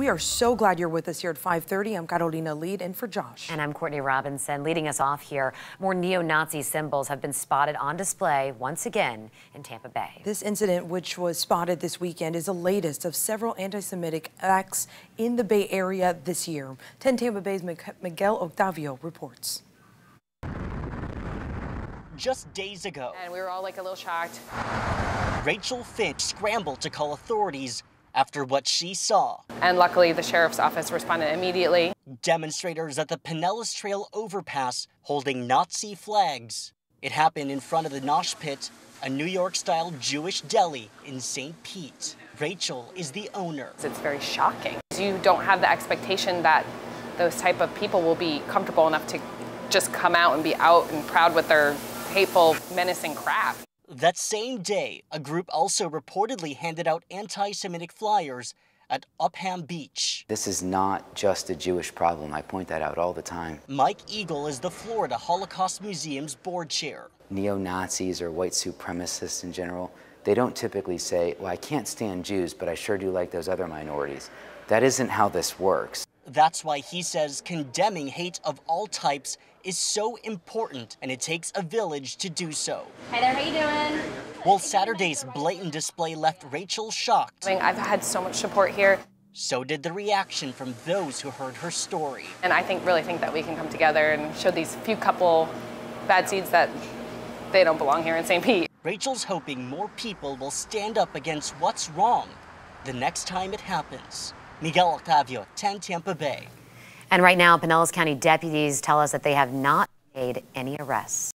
We are so glad you're with us here at 5:30. I'm Carolina Lead in for Josh. And I'm Courtney Robinson. Leading us off here, more neo-Nazi symbols have been spotted on display once again in Tampa Bay. This incident, which was spotted this weekend, is the latest of several anti-Semitic acts in the Bay Area this year. 10 Tampa Bay's Miguel Octavio reports. Just days ago, and we were all like a little shocked. Rachael Finn scrambled to call authorities after what she saw. And luckily, the sheriff's office responded immediately. Demonstrators at the Pinellas Trail overpass holding Nazi flags. It happened in front of the Nosh Pit, a New York style Jewish deli in St. Pete. Rachael is the owner. It's very shocking. You don't have the expectation that those type of people will be comfortable enough to just come out and be out and proud with their hateful, menacing crap. That same day, a group also reportedly handed out anti Semitic flyers at Upham Beach. This is not just a Jewish problem. I point that out all the time. Mike Igel is the Florida Holocaust Museum's board chair. Neo Nazis or white supremacists in general, they don't typically say, Well, I can't stand Jews, but I sure do like those other minorities. That isn't how this works. That's why he says condemning hate of all types is so important, and it takes a village to do so. Hi there, how you doing? Well, Saturday's blatant display left Rachael shocked. I've had so much support here. So did the reaction from those who heard her story. And I think really think that we can come together and show these few couple bad seeds that they don't belong here in St. Pete. Rachael's hoping more people will stand up against what's wrong the next time it happens. Miguel Octavio, 10 Tampa Bay. And right now, Pinellas County deputies tell us that they have not made any arrests.